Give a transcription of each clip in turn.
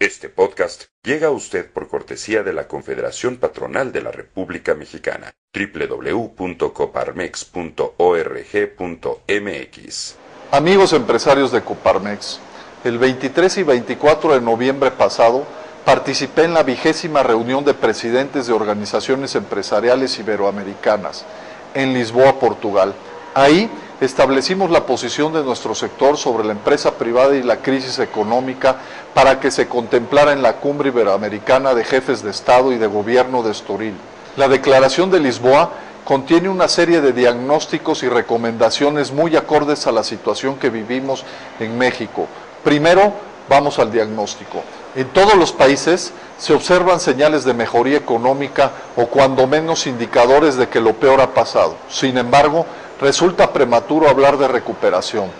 Este podcast llega a usted por cortesía de la Confederación Patronal de la República Mexicana, www.coparmex.org.mx. Amigos empresarios de Coparmex, el 23 y 24 de noviembre pasado participé en la vigésima reunión de presidentes de organizaciones empresariales iberoamericanas en Lisboa, Portugal. Ahí establecimos la posición de nuestro sector sobre la empresa privada y la crisis económica para que se contemplara en la cumbre iberoamericana de jefes de Estado y de Gobierno de Estoril. La Declaración de Lisboa contiene una serie de diagnósticos y recomendaciones muy acordes a la situación que vivimos en México. Primero, vamos al diagnóstico. En todos los países se observan señales de mejoría económica o cuando menos indicadores de que lo peor ha pasado. Sin embargo, resulta prematuro hablar de recuperación.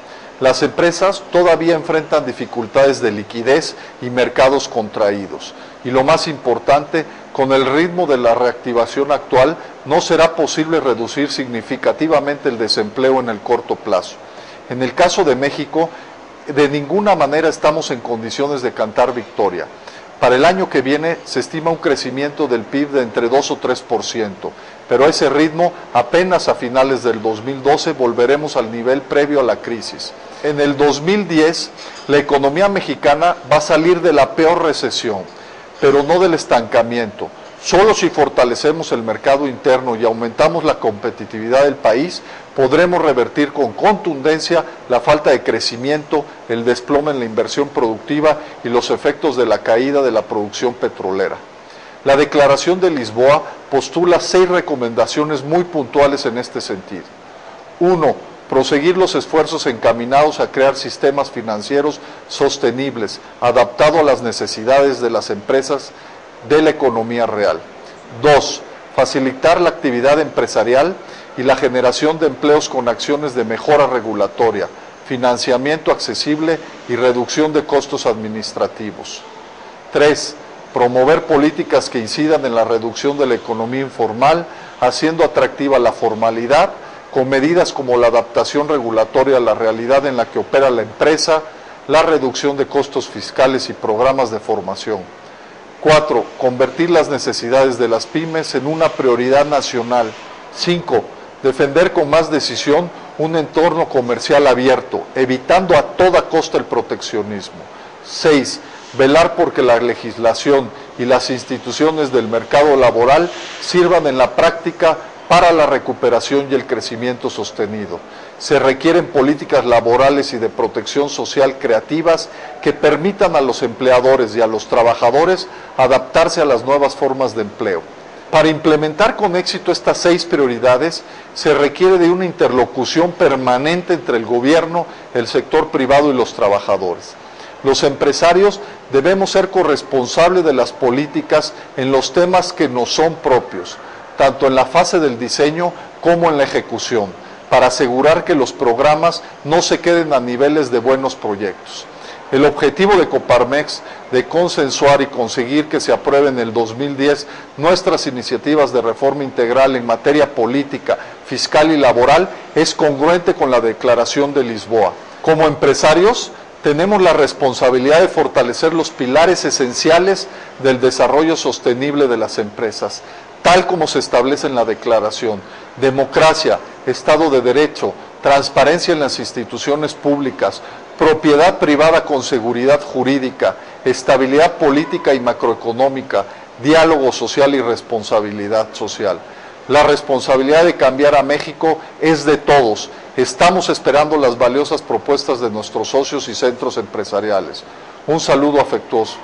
Las empresas todavía enfrentan dificultades de liquidez y mercados contraídos. Y lo más importante, con el ritmo de la reactivación actual, no será posible reducir significativamente el desempleo en el corto plazo. En el caso de México, de ninguna manera estamos en condiciones de cantar victoria. Para el año que viene se estima un crecimiento del PIB de entre 2 o 3%, pero a ese ritmo apenas a finales del 2012 volveremos al nivel previo a la crisis. En el 2010 la economía mexicana va a salir de la peor recesión, pero no del estancamiento. Solo si fortalecemos el mercado interno y aumentamos la competitividad del país, podremos revertir con contundencia la falta de crecimiento, el desplome en la inversión productiva y los efectos de la caída de la producción petrolera. La Declaración de Lisboa postula seis recomendaciones muy puntuales en este sentido. Uno, proseguir los esfuerzos encaminados a crear sistemas financieros sostenibles, adaptados a las necesidades de las empresas de la economía real. Dos, facilitar la actividad empresarial y la generación de empleos con acciones de mejora regulatoria, financiamiento accesible y reducción de costos administrativos. 3. Promover políticas que incidan en la reducción de la economía informal, haciendo atractiva la formalidad, con medidas como la adaptación regulatoria a la realidad en la que opera la empresa, la reducción de costos fiscales y programas de formación. 4. Convertir las necesidades de las pymes en una prioridad nacional. 5 defender con más decisión un entorno comercial abierto, evitando a toda costa el proteccionismo. 6. Velar porque la legislación y las instituciones del mercado laboral sirvan en la práctica para la recuperación y el crecimiento sostenido. Se requieren políticas laborales y de protección social creativas que permitan a los empleadores y a los trabajadores adaptarse a las nuevas formas de empleo. Para implementar con éxito estas seis prioridades se requiere de una interlocución permanente entre el gobierno, el sector privado y los trabajadores. Los empresarios debemos ser corresponsables de las políticas en los temas que nos son propios, tanto en la fase del diseño como en la ejecución, para asegurar que los programas no se queden a niveles de buenos proyectos. El objetivo de Coparmex de consensuar y conseguir que se aprueben en el 2010 nuestras iniciativas de reforma integral en materia política, fiscal y laboral es congruente con la Declaración de Lisboa. Como empresarios, tenemos la responsabilidad de fortalecer los pilares esenciales del desarrollo sostenible de las empresas, tal como se establece en la declaración. Democracia, Estado de Derecho, transparencia en las instituciones públicas, propiedad privada con seguridad jurídica, estabilidad política y macroeconómica, diálogo social y responsabilidad social. La responsabilidad de cambiar a México es de todos. Estamos esperando las valiosas propuestas de nuestros socios y centros empresariales. Un saludo afectuoso.